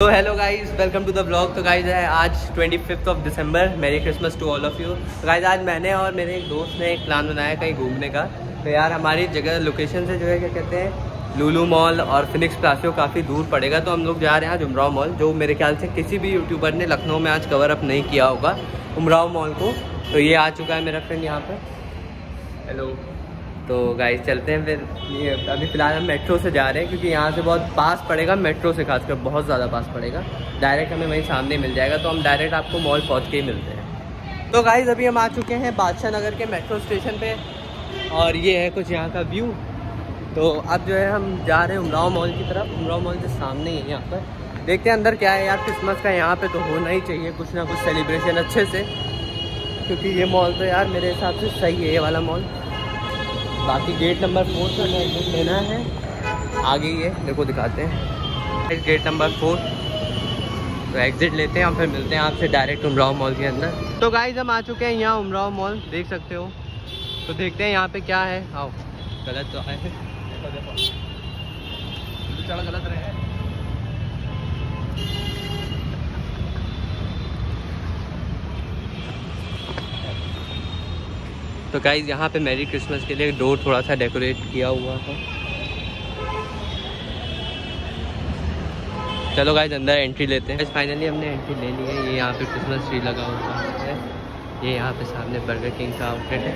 तो hello guys welcome to the blog तो guys है, आज twenty fifth of December merry Christmas to all of you तो guys आज मैंने और मेरे एक दोस्त ने एक प्लान बनाया कहीं घूमने का। तो यार, हमारी जगह लोकेशन से जो है, क्या कहते हैं लूलू मॉल और फिनिक्स प्लासियो काफ़ी दूर पड़ेगा। तो हम लोग जा रहे हैं आज उमराव मॉल जो मेरे ख्याल से किसी भी यूट्यूबर ने लखनऊ में आज कवर अप नहीं किया होगा उमराव मॉल को। तो ये आ चुका है मेरा फ्रेंड यहाँ पर। हेलो तो गाइस चलते हैं फिर। अभी फ़िलहाल हम मेट्रो से जा रहे हैं क्योंकि यहाँ से बहुत पास पड़ेगा मेट्रो से, खासकर बहुत ज़्यादा पास पड़ेगा। डायरेक्ट हमें वहीं सामने मिल जाएगा तो हम डायरेक्ट आपको मॉल पहुँच के ही मिलते हैं। तो गाइस अभी हम आ चुके हैं बादशाह नगर के मेट्रो स्टेशन पे, और ये है कुछ यहाँ का व्यू तो अब जो है हम जा रहे हैं उमराव मॉल की तरफ़। उमराव मॉल के सामने ही है यहाँ पर। देखते हैं अंदर क्या है यार क्रिसमस का यहाँ पे तो होना ही चाहिए, कुछ ना कुछ सेलिब्रेशन अच्छे से। क्योंकि ये मॉल तो यार मेरे हिसाब से सही है, ये वाला मॉल बाकी गेट नंबर फोर से हमें एग्जिट लेना है। आगे ये, देखो दिखाते हैं। गेट नंबर फोर तो एग्जिट लेते हैं और फिर मिलते हैं आपसे डायरेक्ट उमराव मॉल के अंदर। तो गाइज़ हम आ चुके हैं यहाँ उमराव मॉल देख सकते हो। तो देखते हैं यहाँ पे क्या है। आओ, गलत तो है गलत रहे। तो गाइज़ यहाँ पे मेरी क्रिसमस के लिए डोर थोड़ा सा डेकोरेट किया हुआ है। चलो गाइज़ अंदर एंट्री लेते हैं। फाइनली हमने एंट्री ले ली है। ये यहाँ पे क्रिसमस ट्री लगा हुआ है। ये यहाँ पे सामने बर्गर किंग का आउटलेट है।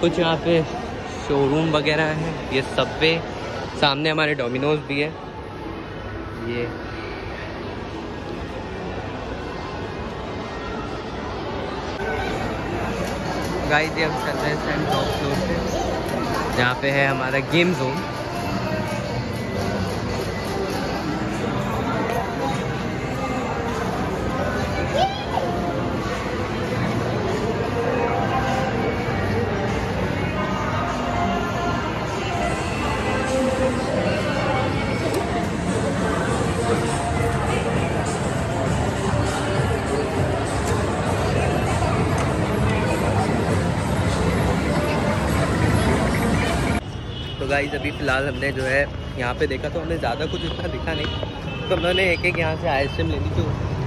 कुछ यहाँ पे शोरूम वगैरह है, ये सब पे सामने हमारे डोमिनोज भी है। ये। गाइस ये हम चल रहे हैं टॉप फ्लोर पे, जहाँ पे है हमारा गेम जोन गाइज़ अभी फ़िलहाल हमने जो है यहाँ पे देखा तो हमें ज़्यादा कुछ इतना दिखा नहीं। तो हम लोगों एक एक यहाँ से आइसक्रीम लेनी जो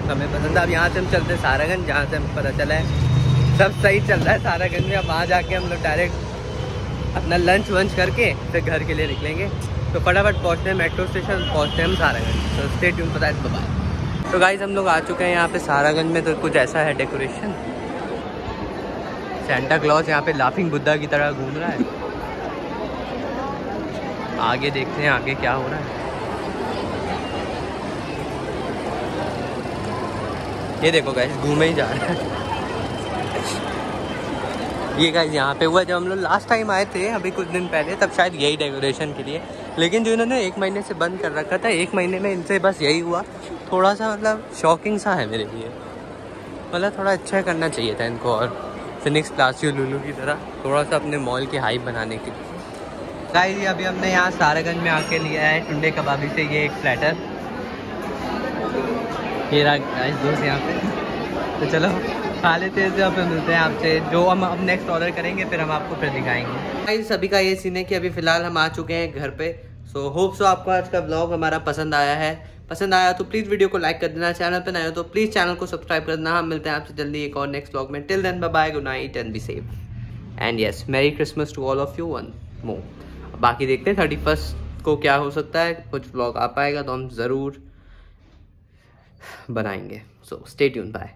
हमें पसंद है। अब यहाँ से हम चलते हैं सारागंज, जहाँ से हमें पता चला है। सब सही चल रहा है सारागंज में। अब वहाँ जाके हम लोग डायरेक्ट अपना लंच वंच करके फिर घर के लिए निकलेंगे। तो फटाफट पहुँचते हैं मेट्रो स्टेशन पहुँचते हैं हम सारागंज। तो स्टेट यून पता है बाय तो गाइज़ हम लोग आ चुके हैं यहाँ पे सारागंज में। तो कुछ ऐसा है डेकोरेशन सेंटा क्लॉज यहाँ पे लाफिंग बुद्धा की तरह घूम रहा है। आगे देखते हैं आगे क्या हो रहा है। ये देखो गैस घूमे ही जा रहा है। ये गाइज़ यहाँ पे हुआ, जब हम लोग लास्ट टाइम आए थे, अभी कुछ दिन पहले, तब शायद यही डेकोरेशन के लिए। लेकिन जो इन्होंने एक महीने से बंद कर रखा था, एक महीने में इनसे बस यही हुआ। थोड़ा सा मतलब शॉकिंग सा है मेरे लिए। मतलब थोड़ा अच्छा करना चाहिए था इनको और फिनिक्स प्लासियो लुलू की तरह, थोड़ा सा अपने मॉल की हाइप बनाने के लिए। गाइस अभी हमने यहाँ सारागंज में आके लिया है टुंडे कबाबी से, ये एक प्लेटर ये गाइस दोस्त यहाँ पे। तो चलो, खा लेते हैं फिर मिलते हैं आपसे। जो हम अब नेक्स्ट ऑर्डर करेंगे, फिर हम आपको फिर दिखाएँगे। गाइस सभी का ये सीन है कि अभी फ़िलहाल हम आ चुके हैं घर पे। सो होप सो आपको आज का ब्लॉग हमारा पसंद आया है। पसंद आया तो प्लीज़ वीडियो को लाइक कर देना चैनल पर नए हो तो प्लीज़ चैनल को सब्सक्राइब कर देना। हम मिलते हैं आपसे जल्दी एक और नेक्स्ट ब्लॉग में। Till then bye good night and be safe and yes merry Christmas to all of you one more बाकी देखते हैं थर्टी फ़र्स्ट को क्या हो सकता है। कुछ ब्लॉग आ पाएगा तो हम ज़रूर बनाएँगे। So stay tune bye